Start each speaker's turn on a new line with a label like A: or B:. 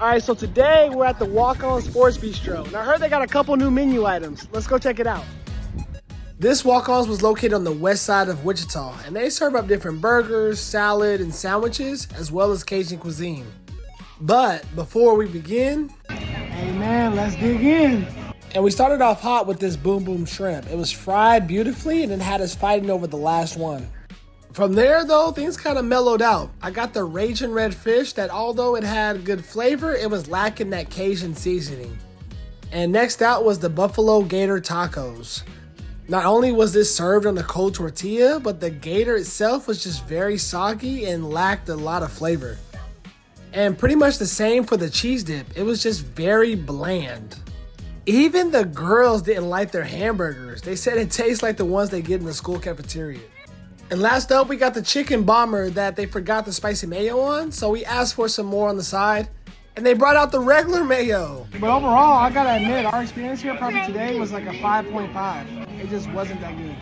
A: All right, so today we're at the Walk On Sports Bistro. And I heard they got a couple new menu items. Let's go check it out. This Walk On's was located on the west side of Wichita, and they serve up different burgers, salad, and sandwiches, as well as Cajun cuisine. But before we begin, hey man, let's dig in. And we started off hot with this boom boom shrimp. It was fried beautifully and it had us fighting over the last one. From there, though, things kind of mellowed out. I got the Raging Red Fish that, although it had good flavor, it was lacking that Cajun seasoning. And next out was the Buffalo Gator Tacos. Not only was this served on a cold tortilla, but the gator itself was just very soggy and lacked a lot of flavor. And pretty much the same for the cheese dip, it was just very bland. Even the girls didn't like their hamburgers. They said it tastes like the ones they get in the school cafeteria. And last up, we got the chicken bomber that they forgot the spicy mayo on, so we asked for some more on the side, and they brought out the regular mayo. But overall, I gotta admit, our experience here probably today was like a 5.5. It just wasn't that good.